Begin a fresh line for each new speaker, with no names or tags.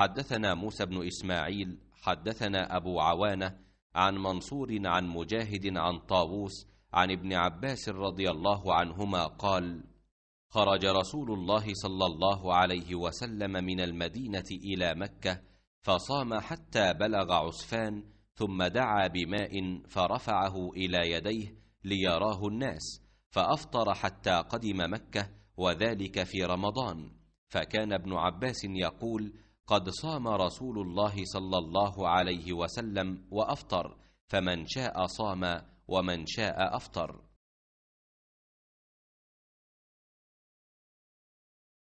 حدثنا موسى بن إسماعيل حدثنا أبو عوانة عن منصور عن مجاهد عن طاووس عن ابن عباس رضي الله عنهما قال خرج رسول الله صلى الله عليه وسلم من المدينة إلى مكة فصام حتى بلغ عسفان ثم دعا بماء فرفعه إلى يديه ليراه الناس فأفطر حتى قدم مكة وذلك في رمضان. فكان ابن عباس يقول قد صام رسول الله صلى الله عليه وسلم وأفطر فمن شاء صام ومن شاء أفطر.